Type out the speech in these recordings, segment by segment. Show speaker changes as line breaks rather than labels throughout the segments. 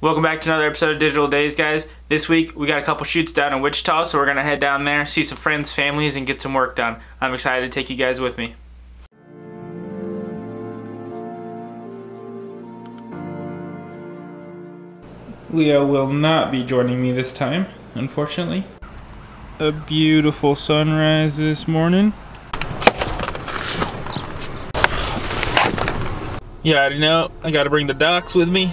Welcome back to another episode of Digital Days, guys. This week we got a couple shoots down in Wichita, so we're gonna head down there, see some friends, families, and get some work done. I'm excited to take you guys with me. Leo will not be joining me this time, unfortunately. A beautiful sunrise this morning. Yeah, I know. I gotta bring the ducks with me.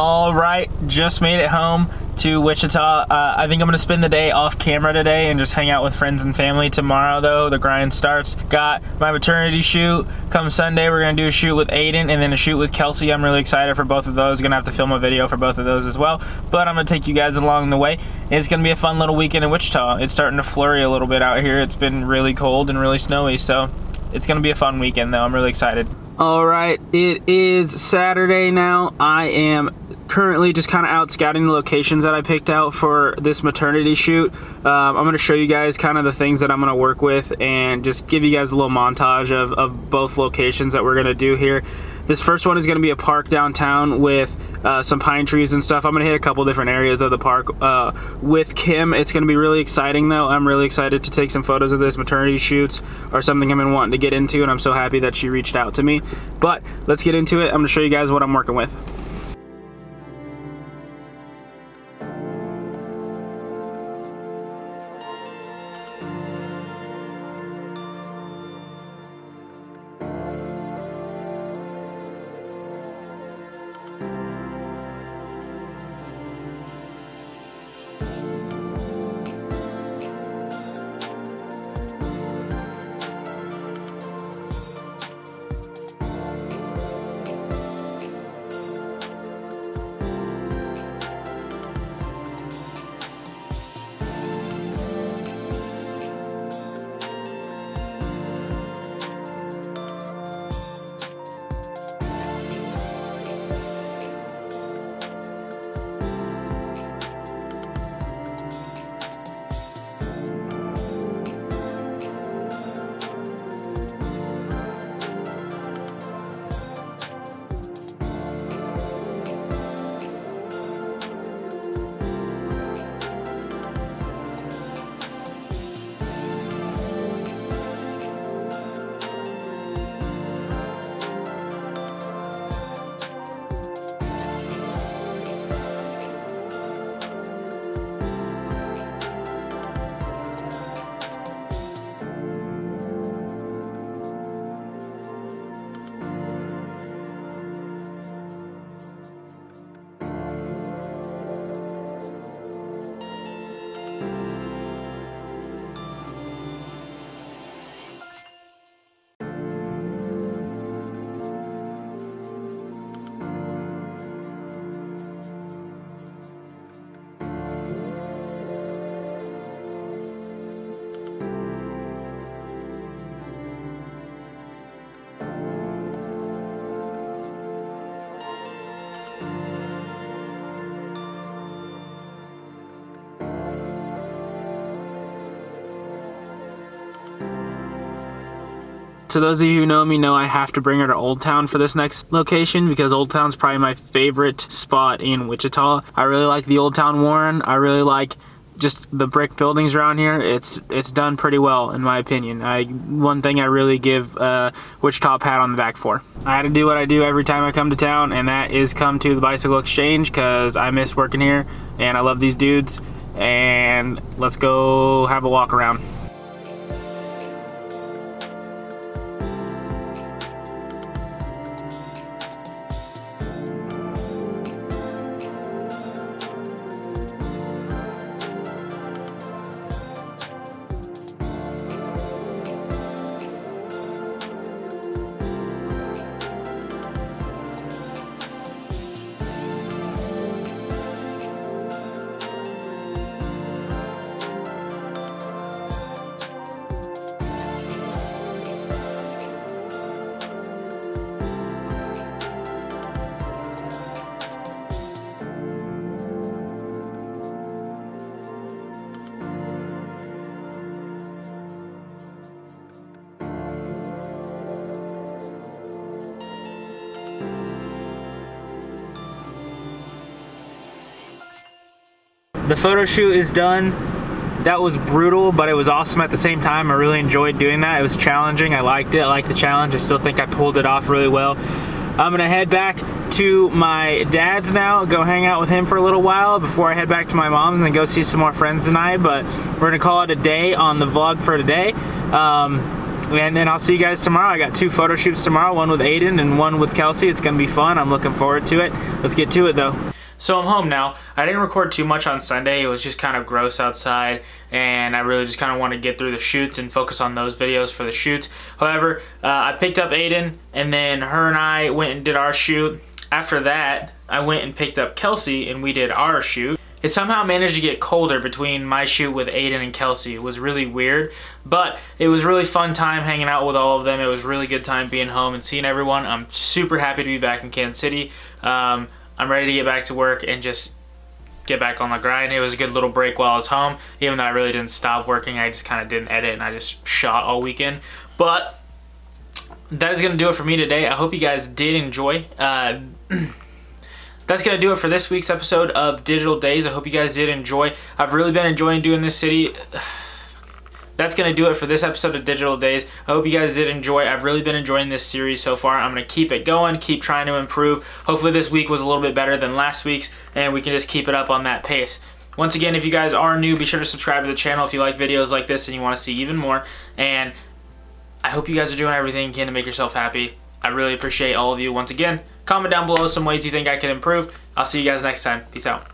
All right, just made it home to Wichita. Uh, I think I'm gonna spend the day off camera today and just hang out with friends and family. Tomorrow though, the grind starts. Got my maternity shoot. Come Sunday, we're gonna do a shoot with Aiden and then a shoot with Kelsey. I'm really excited for both of those. Gonna have to film a video for both of those as well. But I'm gonna take you guys along the way. It's gonna be a fun little weekend in Wichita. It's starting to flurry a little bit out here. It's been really cold and really snowy, so it's gonna be a fun weekend though. I'm really excited. All right, it is Saturday now. I am currently just kind of out scouting the locations that I picked out for this maternity shoot. Um, I'm going to show you guys kind of the things that I'm going to work with and just give you guys a little montage of, of both locations that we're going to do here. This first one is going to be a park downtown with uh, some pine trees and stuff. I'm going to hit a couple different areas of the park uh, with Kim. It's going to be really exciting though. I'm really excited to take some photos of this maternity shoots or something I've been wanting to get into and I'm so happy that she reached out to me. But let's get into it. I'm going to show you guys what I'm working with. So those of you who know me know I have to bring her to Old Town for this next location because Old Town's probably my favorite spot in Wichita. I really like the Old Town Warren. I really like just the brick buildings around here. It's it's done pretty well in my opinion. I one thing I really give uh, Wichita pat on the back for. I had to do what I do every time I come to town, and that is come to the Bicycle Exchange because I miss working here and I love these dudes. And let's go have a walk around. The photo shoot is done. That was brutal, but it was awesome at the same time. I really enjoyed doing that. It was challenging. I liked it. I liked the challenge. I still think I pulled it off really well. I'm gonna head back to my dad's now, go hang out with him for a little while before I head back to my mom's and go see some more friends tonight. But we're gonna call it a day on the vlog for today. Um, and then I'll see you guys tomorrow. I got two photo shoots tomorrow, one with Aiden and one with Kelsey. It's gonna be fun. I'm looking forward to it. Let's get to it though. So I'm home now. I didn't record too much on Sunday. It was just kind of gross outside and I really just kind of want to get through the shoots and focus on those videos for the shoots. However, uh, I picked up Aiden and then her and I went and did our shoot. After that, I went and picked up Kelsey and we did our shoot. It somehow managed to get colder between my shoot with Aiden and Kelsey. It was really weird, but it was really fun time hanging out with all of them. It was really good time being home and seeing everyone. I'm super happy to be back in Kansas City. Um, I'm ready to get back to work and just get back on the grind. It was a good little break while I was home. Even though I really didn't stop working, I just kind of didn't edit and I just shot all weekend. But that is going to do it for me today. I hope you guys did enjoy. Uh, that's going to do it for this week's episode of Digital Days. I hope you guys did enjoy. I've really been enjoying doing this city that's going to do it for this episode of Digital Days. I hope you guys did enjoy. I've really been enjoying this series so far. I'm going to keep it going, keep trying to improve. Hopefully this week was a little bit better than last week's, and we can just keep it up on that pace. Once again, if you guys are new, be sure to subscribe to the channel if you like videos like this and you want to see even more. And I hope you guys are doing everything you can to make yourself happy. I really appreciate all of you. Once again, comment down below some ways you think I can improve. I'll see you guys next time. Peace out.